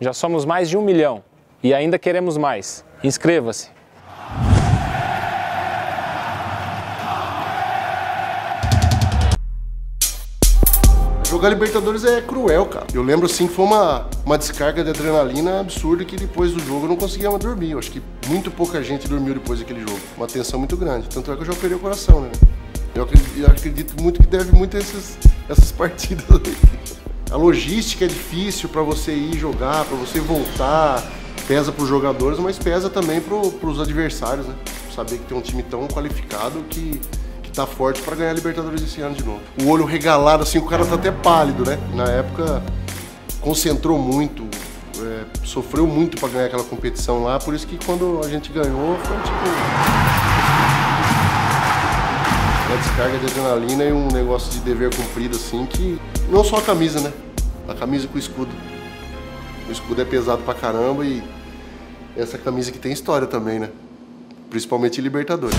Já somos mais de um milhão e ainda queremos mais. Inscreva-se! Jogar Libertadores é cruel, cara. Eu lembro assim que foi uma, uma descarga de adrenalina absurda que depois do jogo eu não conseguia mais dormir. Eu acho que muito pouca gente dormiu depois daquele jogo. Uma tensão muito grande. Tanto é que eu já operei o coração, né? Eu acredito, eu acredito muito que deve muito a essas, essas partidas aí. A logística é difícil para você ir jogar, para você voltar. Pesa para os jogadores, mas pesa também para os adversários, né? Saber que tem um time tão qualificado que tá forte para ganhar a Libertadores esse ano de novo. O olho regalado, assim, o cara tá até pálido, né? Na época, concentrou muito, é, sofreu muito para ganhar aquela competição lá, por isso que quando a gente ganhou, foi tipo descarga de adrenalina e um negócio de dever cumprido, assim, que não só a camisa, né? A camisa com o escudo. O escudo é pesado pra caramba e essa camisa que tem história também, né? Principalmente Libertadores.